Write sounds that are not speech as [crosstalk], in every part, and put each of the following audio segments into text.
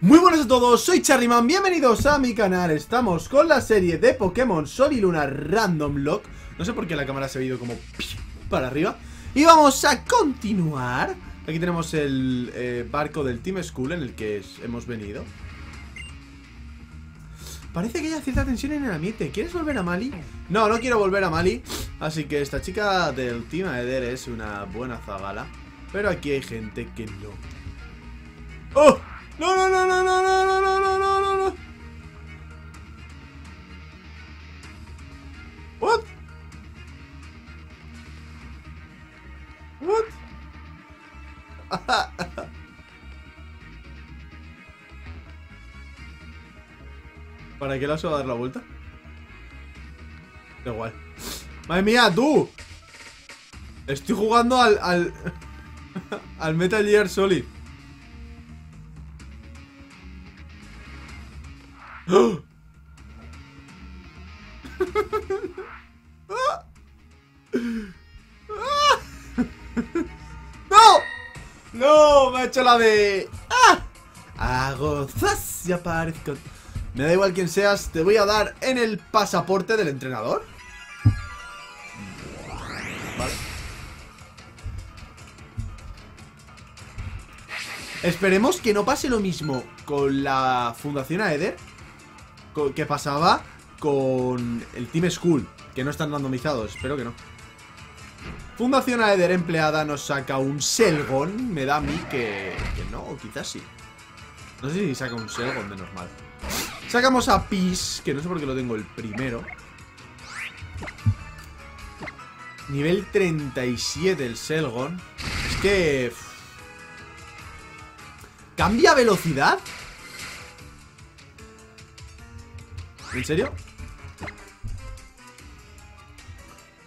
Muy buenas a todos, soy Charlyman, bienvenidos a mi canal. Estamos con la serie de Pokémon Sol y Luna Random Lock. No sé por qué la cámara se ha ido como para arriba. Y vamos a continuar. Aquí tenemos el eh, barco del Team School en el que hemos venido. Parece que hay cierta tensión en el ambiente. ¿Quieres volver a Mali? No, no quiero volver a Mali. Así que esta chica del Team Aether es una buena zagala Pero aquí hay gente que no. ¡Oh! ¡No, no, no, no, no, no, no, no, no, no, no! ¿What? ¿What? ¿Para qué la vas a dar la vuelta? Da igual. ¡Madre mía, tú! Estoy jugando al... al, al Metal Gear Solid. ¡No! ¡No! Me ha hecho la de... ¡Ah! Hago y aparezco. Me da igual quién seas, te voy a dar en el pasaporte del entrenador. Esperemos que no pase lo mismo con la Fundación Aether que pasaba con el Team School, que no están randomizados, espero que no. Fundación Aether empleada nos saca un Selgon, me da a mí que, que no, o quizás sí. No sé si saca un Selgon de normal. Sacamos a Peace, que no sé por qué lo tengo el primero. Nivel 37 el Selgon. Es que... ¿Cambia velocidad? ¿En serio?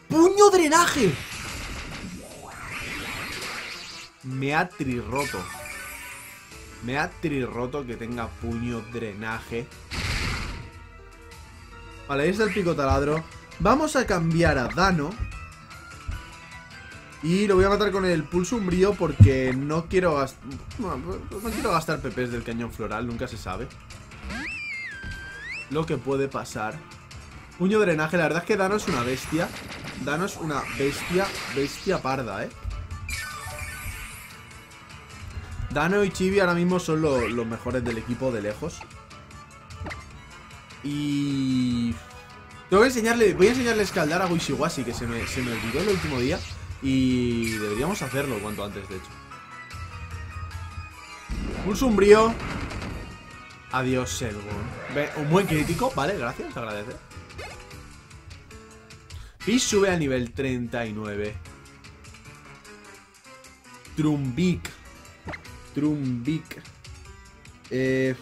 ¡Puño drenaje! Me ha trirroto. Me ha trirroto que tenga puño drenaje. Vale, ahí está el pico taladro. Vamos a cambiar a Dano. Y lo voy a matar con el pulso umbrío Porque no quiero gastar No quiero gastar PPs del cañón floral Nunca se sabe lo que puede pasar. Puño drenaje, la verdad es que Dano es una bestia. Dano es una bestia, bestia parda, ¿eh? Dano y Chibi ahora mismo son los mejores del equipo de lejos. Y... Tengo que enseñarle, voy a enseñarle a escaldar a Wishiwashi, que se me, se me olvidó el último día. Y deberíamos hacerlo cuanto antes, de hecho. Un sombrío. Adiós, Selgon. Un buen crítico, vale, gracias, agradece. Y sube al nivel 39. Trumbik. Trumbik. Eh...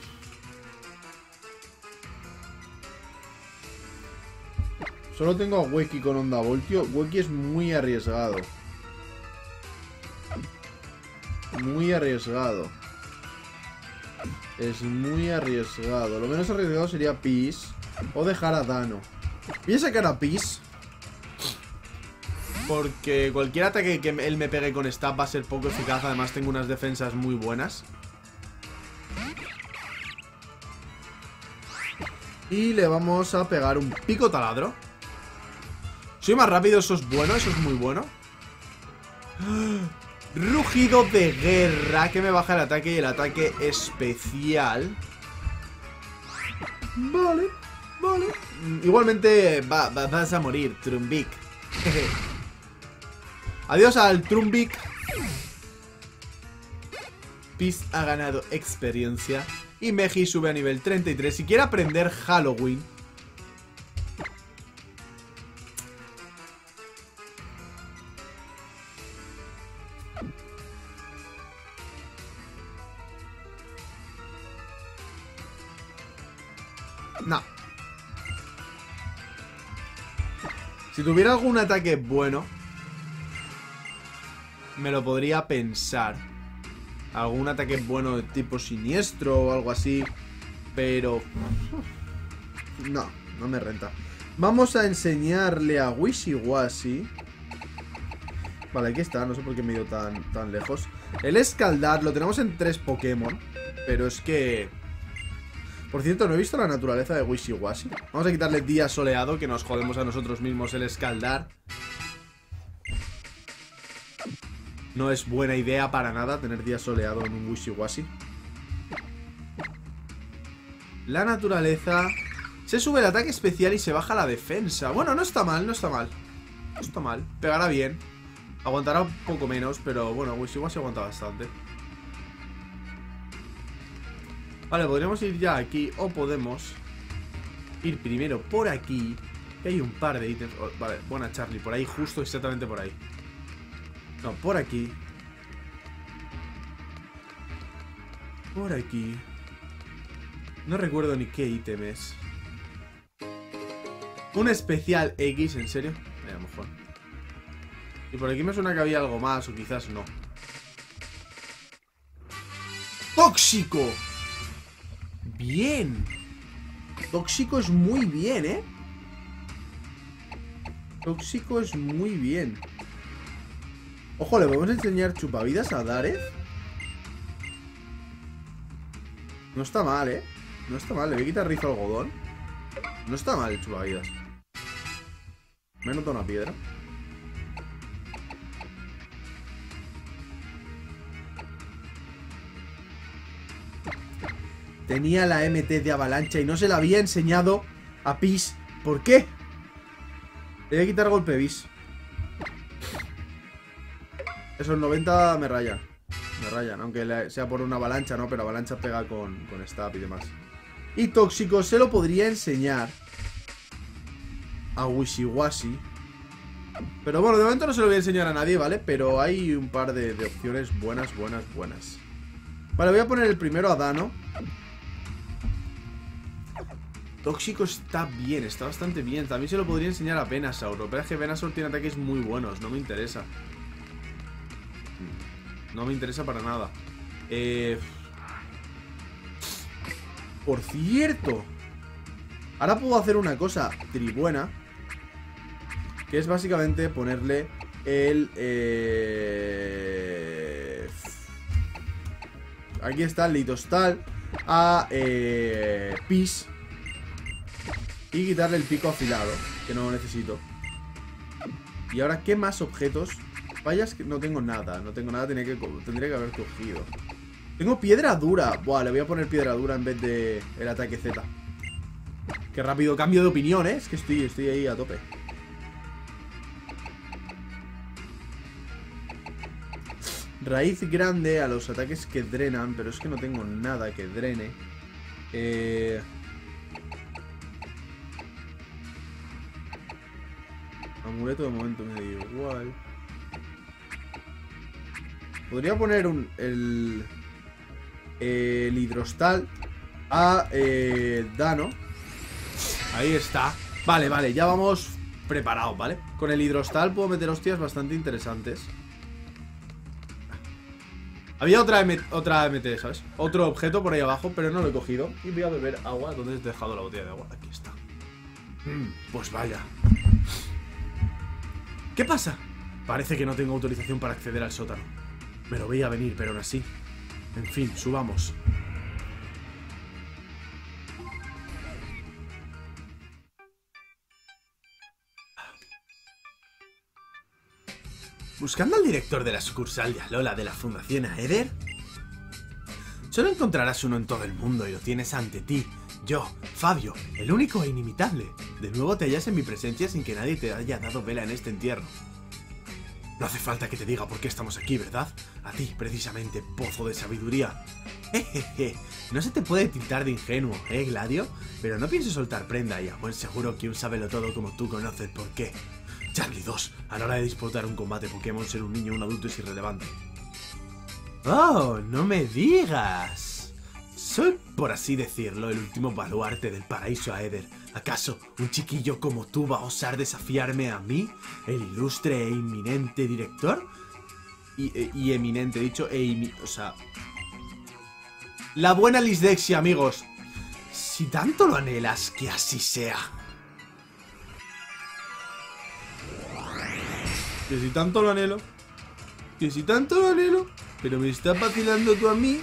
Solo tengo a Weki con onda voltio. Weki es muy arriesgado. Muy arriesgado. Es muy arriesgado. Lo menos arriesgado sería Peace. O dejar a Dano. Voy a sacar a Peace. Porque cualquier ataque que él me pegue con Stab va a ser poco eficaz. Además tengo unas defensas muy buenas. Y le vamos a pegar un pico taladro. Soy más rápido, eso es bueno, eso es muy bueno. Rugido de guerra. Que me baja el ataque y el ataque especial. Vale, vale. Igualmente vas a morir, Trumbik. [laughs] Adiós al Trumbik. Peace ha ganado experiencia. Y Meji sube a nivel 33 Si quiere aprender Halloween Si tuviera algún ataque bueno, me lo podría pensar. Algún ataque bueno de tipo siniestro o algo así. Pero... No, no me renta. Vamos a enseñarle a Wishiwashi. Vale, aquí está. No sé por qué me he ido tan, tan lejos. El escaldar lo tenemos en tres Pokémon. Pero es que... Por cierto, no he visto la naturaleza de Wishy-Washy. Vamos a quitarle día soleado, que nos jodemos a nosotros mismos el escaldar. No es buena idea para nada tener día soleado en un Wishy-Washy. La naturaleza... Se sube el ataque especial y se baja la defensa. Bueno, no está mal, no está mal. No está mal. Pegará bien. Aguantará un poco menos, pero bueno, Wishy-Washy aguanta bastante. Vale, podríamos ir ya aquí o podemos ir primero por aquí. Que hay un par de ítems. Vale, buena Charlie, por ahí, justo exactamente por ahí. No, por aquí. Por aquí. No recuerdo ni qué ítem es. Un especial X, ¿en serio? a lo mejor. Y por aquí me suena que había algo más, o quizás no. ¡Tóxico! Bien. Tóxico es muy bien, ¿eh? Tóxico es muy bien. Ojo, ¿le podemos enseñar chupavidas a Dareth? No está mal, ¿eh? No está mal. Le voy a quitar rizo algodón. No está mal el chupavidas. Me he notado una piedra. Tenía la MT de avalancha y no se la había enseñado a Pis. ¿Por qué? Le voy a quitar golpe bis. Esos 90 me rayan. Me rayan, aunque sea por una avalancha, ¿no? Pero avalancha pega con, con stab y demás. Y tóxico se lo podría enseñar a Wishiwashi. Pero bueno, de momento no se lo voy a enseñar a nadie, ¿vale? Pero hay un par de, de opciones buenas, buenas, buenas. Vale, voy a poner el primero a Dano. Tóxico está bien, está bastante bien. También se lo podría enseñar a Venusaur. Pero es que Venusaur tiene ataques muy buenos, no me interesa. No me interesa para nada. Eh... Por cierto. Ahora puedo hacer una cosa tribuena. Que es básicamente ponerle el... Eh... Aquí está el Litostal a eh, Peace y quitarle el pico afilado, que no lo necesito. Y ahora, ¿qué más objetos? Vayas que no tengo nada, no tengo nada, tendría que, tendría que haber cogido. Tengo piedra dura. Buah, le voy a poner piedra dura en vez de el ataque Z. Qué rápido cambio de opinión, ¿eh? Es que estoy, estoy ahí a tope. Raíz grande a los ataques que drenan, pero es que no tengo nada que drene. Eh... Amuleto de momento me da igual. Podría poner un, el, el hidrostal a eh, Dano. Ahí está. Vale, vale, ya vamos preparados, ¿vale? Con el hidrostal puedo meter hostias bastante interesantes. Había otra, otra MT, ¿sabes? Otro objeto por ahí abajo, pero no lo he cogido. Y voy a beber agua. ¿Dónde he dejado la botella de agua? Aquí está. Mm, pues vaya. ¿Qué pasa? Parece que no tengo autorización para acceder al sótano. Me lo veía venir, pero aún así. En fin, subamos. ¿Buscando al director de la sucursal de Alola de la Fundación Aether? Solo encontrarás uno en todo el mundo y lo tienes ante ti. Yo, Fabio, el único e inimitable. De nuevo te hallas en mi presencia sin que nadie te haya dado vela en este entierro. No hace falta que te diga por qué estamos aquí, ¿verdad? A ti, precisamente, pozo de sabiduría. [laughs] Jejeje, no se te puede tintar de ingenuo, ¿eh, Gladio? Pero no pienses soltar prenda y a buen seguro que un todo como tú conoce por qué. Charlie 2, a la hora de disputar un combate Pokémon, ser un niño o un adulto es irrelevante. ¡Oh, no me digas! Soy, por así decirlo, el último baluarte del paraíso Aether. ¿Acaso un chiquillo como tú va a osar desafiarme a mí, el ilustre e inminente director? Y, e, eminente, dicho, e o sea... La buena lisdexia, amigos. Si tanto lo anhelas, que así sea. Que si tanto lo anhelo. Que si tanto lo anhelo. Pero me está vacilando tú a mí.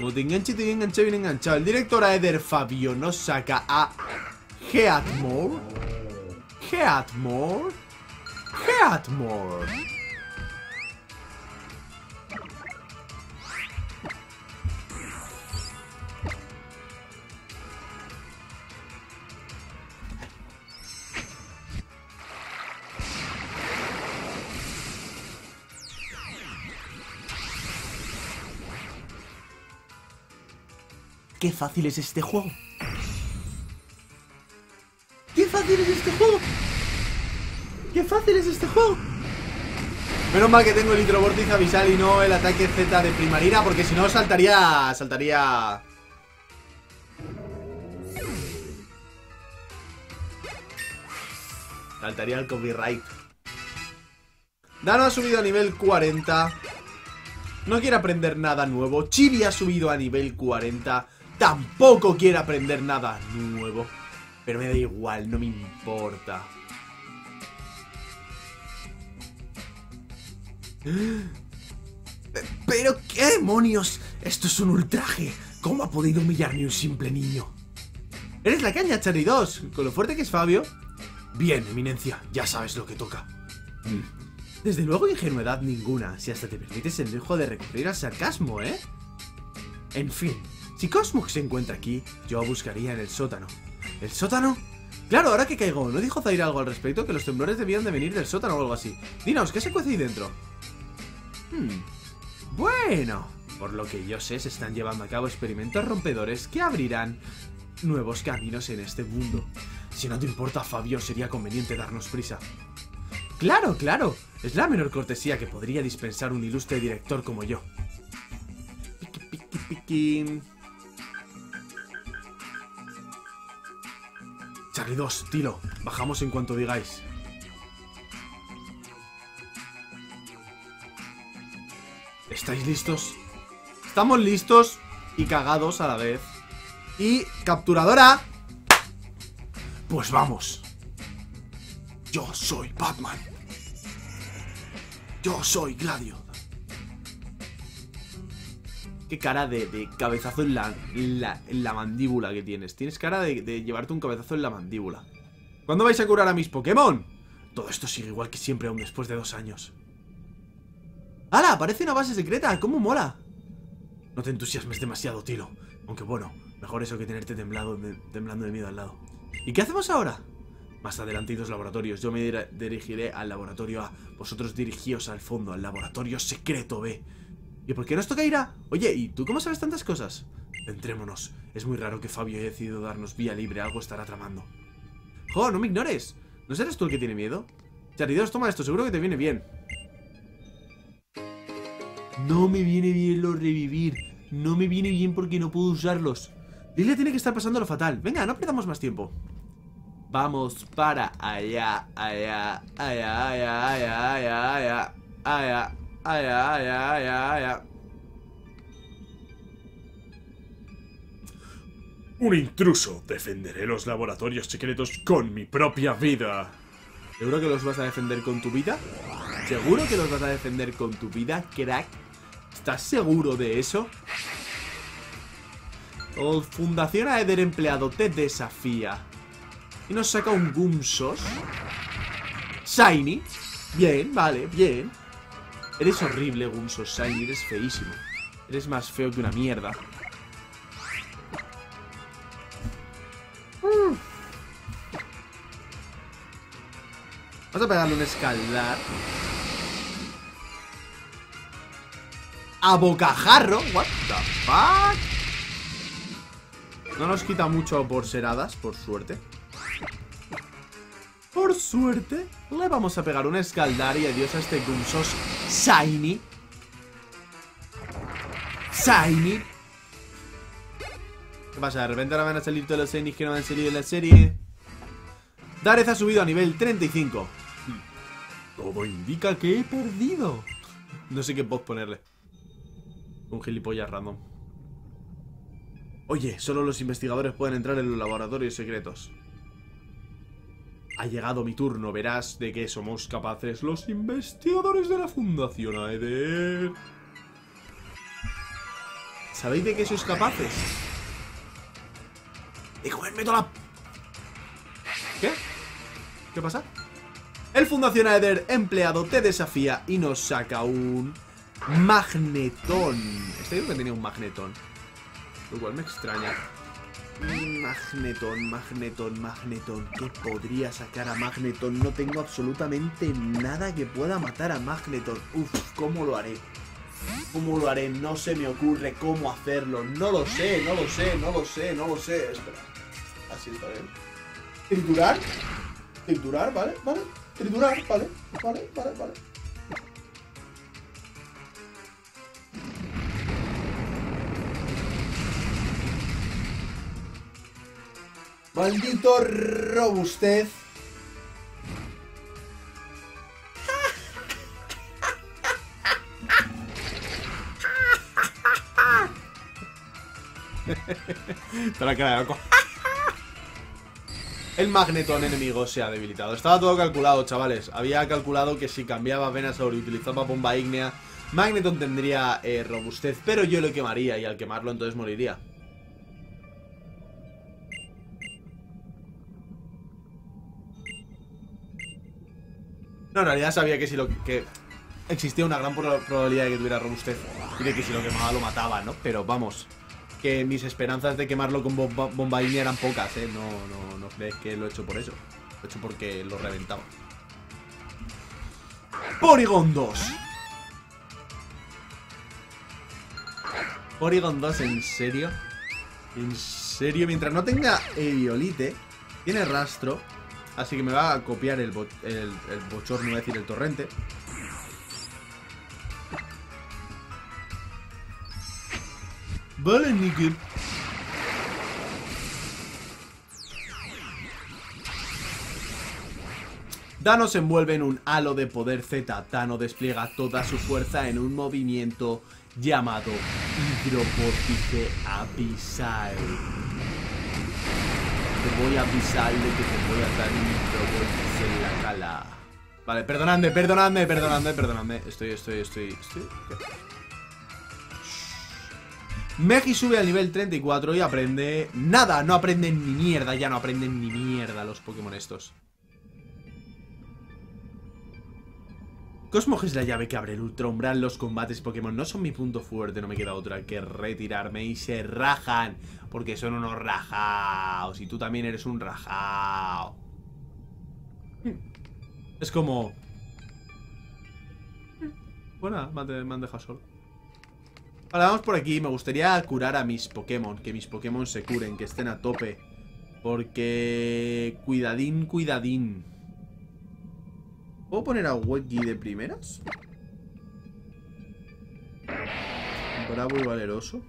Como te enganche, te engancha bien enganchado. El director Aether Fabio nos saca a Heatmore. Heatmore. Heatmore. Qué fácil es este juego. ¡Qué fácil es este juego! ¡Qué fácil es este juego! Menos mal que tengo el hidrovórtice avisal y no el ataque Z de primarina Porque si no saltaría... Saltaría... Saltaría el copyright Dano ha subido a nivel 40 No quiere aprender nada nuevo Chibi ha subido a nivel 40 Tampoco quiere aprender nada nuevo. Pero me da igual, no me importa. [gasps] ¿Pero qué demonios? Esto es un ultraje. ¿Cómo ha podido humillarme un simple niño? Eres la caña, Charlie 2. Con lo fuerte que es Fabio. Bien, eminencia, ya sabes lo que toca. Mm. Desde luego ingenuidad ninguna, si hasta te permites el lujo de recurrir al sarcasmo, ¿eh? En fin, si Cosmog se encuentra aquí, yo buscaría en el sótano. ¿El sótano? Claro, ahora que caigo, ¿no dijo Zaire algo al respecto? Que los temblores debían de venir del sótano o algo así. Dinos, ¿qué se cuece ahí dentro? Hmm. Bueno, por lo que yo sé, se están llevando a cabo experimentos rompedores que abrirán nuevos caminos en este mundo. Si no te importa, Fabio, sería conveniente darnos prisa. Claro, claro. Es la menor cortesía que podría dispensar un ilustre director como yo. Piqui, piqui, Charlie 2, Tilo, bajamos en cuanto digáis. ¿Estáis listos? Estamos listos y cagados a la vez. Y capturadora. Pues vamos. Yo soy Batman. Yo soy Gladio. Qué cara de, cabezazo en la, la, mandíbula que tienes. Tienes cara de, llevarte un cabezazo en la mandíbula. ¿Cuándo vais a curar a mis Pokémon? Todo esto sigue igual que siempre aún después de dos años. ¡Hala! Parece una base secreta. ¿Cómo mola? No te entusiasmes demasiado, Tilo. Aunque bueno, mejor eso que tenerte temblando de miedo al lado. ¿Y qué hacemos ahora? Más adelante hay dos laboratorios. Yo me dirigiré al laboratorio A. Vosotros dirigíos al fondo, al laboratorio secreto B. ¿Y por qué nos toca ir? Oye, ¿y tú cómo sabes tantas cosas? Entrémonos. Es muy raro que Fabio haya decidido darnos vía libre. Algo estará tramando. ¡Jo, no me ignores! ¿No serás tú el que tiene miedo? Charidos, toma esto. Seguro que te viene bien. No me viene bien lo revivir. No me viene bien porque no puedo usarlos. Lilia tiene que estar pasando lo fatal. Venga, no perdamos más tiempo. Vamos para allá, allá, allá, allá, allá, allá, allá, allá. Ay, ay, ay, ay, ay. Un intruso. Defenderé los laboratorios secretos con mi propia vida. ¿Seguro que los vas a defender con tu vida? ¿Seguro que los vas a defender con tu vida, crack? ¿Estás seguro de eso? O Fundación Aether Empleado te desafía. Y nos saca un Gumsos. Shiny. Bien, vale, bien. Eres horrible, Gunso Shiny, eres feísimo. Eres más feo que una mierda. Mm. Vamos a pegarle un escaldar. A bocajarro. What the fuck? No nos quita mucho por seradas, por suerte. Por suerte, le vamos a pegar un escaldar y adiós a este Gunsos Shiny. Shiny. ¿Qué pasa? ¿De repente ahora van a salir todos los Shinies que no han salido en la serie? Darez ha subido a nivel 35. Todo indica que he perdido. No sé qué puedo ponerle. Un gilipollas random. Oye, solo los investigadores pueden entrar en los laboratorios secretos. Ha llegado mi turno, verás de qué somos capaces los investigadores de la Fundación Aether. ¿Sabéis de qué sois capaces? De comerme toda la... ¿Qué? ¿Qué pasa? El Fundación Aether empleado te desafía y nos saca un... Magnetón. Este digo que tenía un magnetón. Lo cual me extraña. Magnetón, magnetón, magnetón. ¿Qué podría sacar a magnetón? No tengo absolutamente nada que pueda matar a magnetón. Uf, ¿cómo lo haré? ¿Cómo lo haré? No se me ocurre cómo hacerlo. No lo sé, no lo sé, no lo sé, no lo sé. Espera. Así está bien. Triturar. Triturar, ¿vale? ¿Vale? Triturar, ¿vale? Vale, vale, vale. Maldito robustez. Te la loco. El magnetón enemigo se ha debilitado. Estaba todo calculado, chavales. Había calculado que si cambiaba Venusaur y utilizaba bomba ígnea, Magneton tendría eh, robustez, pero yo lo quemaría y al quemarlo entonces moriría. No, en realidad sabía que si lo que existía una gran probabilidad de que tuviera robustez y de que si lo quemaba lo mataba, ¿no? Pero vamos, que mis esperanzas de quemarlo con bomba, eran pocas, ¿eh? No, no, no crees que lo he hecho por eso. Lo he hecho porque lo reventaba. Porygon 2. Porygon 2, ¿en serio? ¿En serio? Mientras no tenga Eviolite, tiene rastro, Así que me va a copiar el, el, el bochorno, voy a decir, el torrente. Vale, Nicky. Dano envuelve en un halo de poder Z. Dano despliega toda su fuerza en un movimiento llamado Hidropórtice Abisal. Te voy a avisarle que te voy a dar un en la cala. Vale, perdonadme, perdonadme, perdonadme, perdonadme. Estoy, estoy, estoy, estoy. Megi sube al nivel 34 y aprende... Nada, no aprenden ni mierda, ya no aprenden ni mierda los Pokémon estos. Cosmog es la llave que abre el ultra umbral. Los combates Pokémon no son mi punto fuerte. No me queda otra que retirarme y se rajan. Porque son unos rajaos. Y tú también eres un rajao. Es como... Bueno, me han dejado solo. Vale, vamos por aquí. Me gustaría curar a mis Pokémon. Que mis Pokémon se curen, que estén a tope. Porque... Cuidadín, cuidadín. ¿Puedo poner a Weggy de primeras? Bravo y valeroso.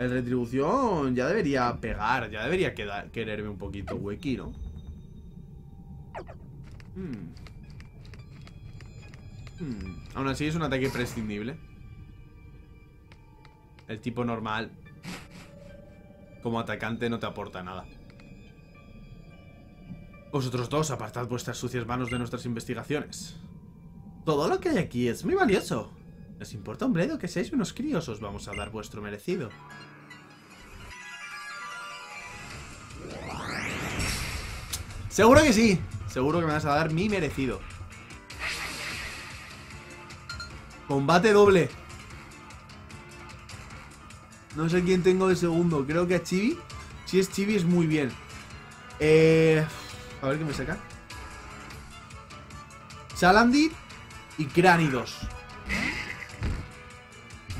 El retribución ya debería pegar, ya debería quererme un poquito Weki, ¿no? Hmm. Hmm. Aún así es un ataque prescindible. El tipo normal como atacante no te aporta nada. Vosotros dos, apartad vuestras sucias manos de nuestras investigaciones. Todo lo que hay aquí es muy valioso. ¿Nos importa un bledo que seáis unos críos? Os vamos a dar vuestro merecido. Seguro que sí. Seguro que me vas a dar mi merecido. Combate doble. No sé quién tengo de segundo. Creo que a Chibi. Si es Chibi es muy bien. Eh... A ver qué me saca. Salandit y Cranidos.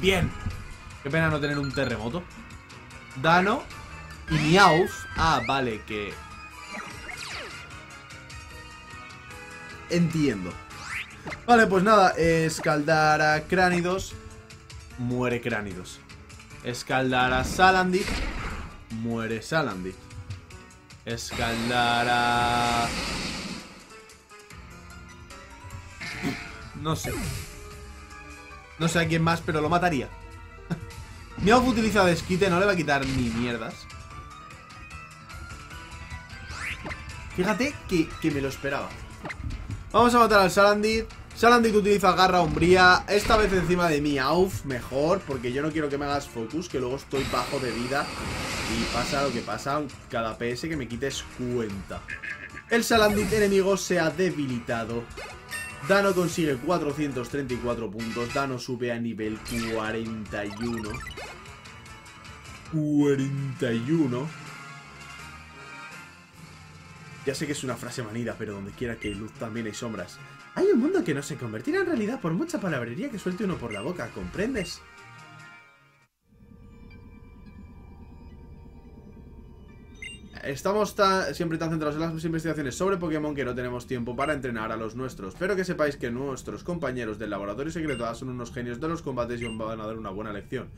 Bien. Qué pena no tener un terremoto. Dano y Miauf. Ah, vale, que... Entiendo. Vale, pues nada. Escaldar a Cranidos. Muere Cranidos. Escaldar a Salandit. Muere Salandit. Escaldar No sé. No sé a quién más, pero lo mataría. [laughs] Meowth utiliza desquite, no le va a quitar ni mierdas. Fíjate que, que me lo esperaba. Vamos a matar al Salandit. Salandit utiliza garra umbría Esta vez encima de mi Auf Mejor, porque yo no quiero que me hagas focus Que luego estoy bajo de vida. Y pasa lo que pasa Cada PS que me quites cuenta. El Salandit enemigo se ha debilitado. Dano consigue 434 puntos Dano sube a nivel 41 41 Ya sé que es una frase manida Pero donde quiera que hay luz también hay sombras hay un mundo que no se convertirá en realidad por mucha palabrería que suelte uno por la boca, ¿comprendes? Estamos siempre tan centrados en las investigaciones sobre Pokémon que no tenemos tiempo para entrenar a los nuestros. Pero que sepáis que nuestros compañeros del laboratorio secreto son unos genios de los combates y os van a dar una buena lección.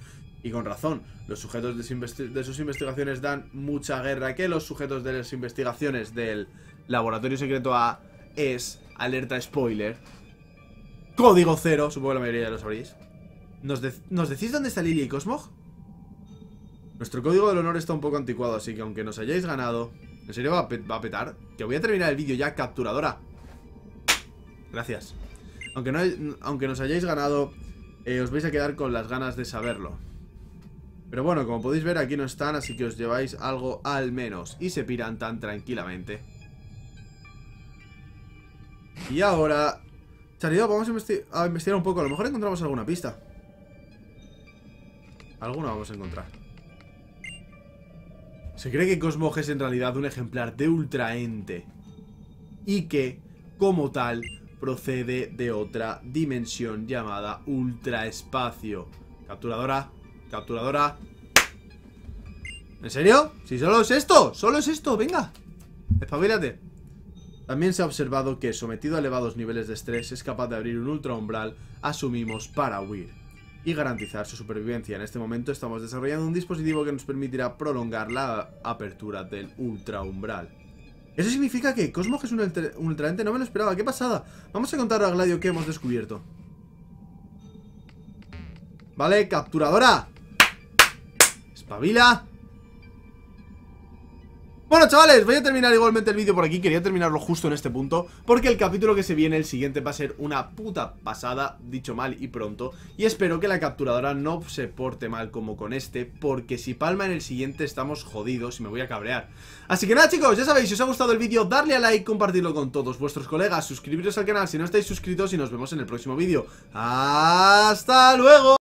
Y con razón, los sujetos de, sus investigaciones dan mucha guerra que los sujetos de las investigaciones del laboratorio secreto A es alerta spoiler. Código cero, supongo que la mayoría ya lo sabréis. ¿Nos, decís dónde está Lilia y Cosmog? Nuestro código del honor está un poco anticuado, así que aunque nos hayáis ganado... ¿En serio va a, petar? Que voy a terminar el vídeo ya, capturadora. Gracias. Aunque, no, aunque nos hayáis ganado, eh, os vais a quedar con las ganas de saberlo. Pero bueno, como podéis ver, aquí no están, así que os lleváis algo al menos. Y se piran tan tranquilamente. Y ahora... Charidad, vamos a, investigar un poco. A lo mejor encontramos alguna pista. Alguna vamos a encontrar. Se cree que Cosmog es en realidad un ejemplar de Ultraente. Y que, como tal, procede de otra dimensión llamada Ultraespacio. Capturadora, capturadora. ¿En serio? Si solo es esto, solo es esto, venga. Espabilate. También se ha observado que, sometido a elevados niveles de estrés, es capaz de abrir un ultra umbral, asumimos, para huir y garantizar su supervivencia. En este momento estamos desarrollando un dispositivo que nos permitirá prolongar la apertura del ultra umbral. Eso significa que Cosmog es un, ultraente, no me lo esperaba, qué pasada. Vamos a contar a Gladio qué hemos descubierto. Vale, capturadora. Espabila. Bueno chavales, voy a terminar igualmente el vídeo por aquí. Quería terminarlo justo en este punto Porque el capítulo que se viene, el siguiente, va a ser una puta pasada Dicho mal y pronto. Y espero que la capturadora no se porte mal como con este Porque si palma en el siguiente estamos jodidos y me voy a cabrear. Así que nada chicos, ya sabéis, si os ha gustado el vídeo Darle a like, compartirlo con todos vuestros colegas Suscribiros al canal si no estáis suscritos Y nos vemos en el próximo vídeo. ¡Hasta luego!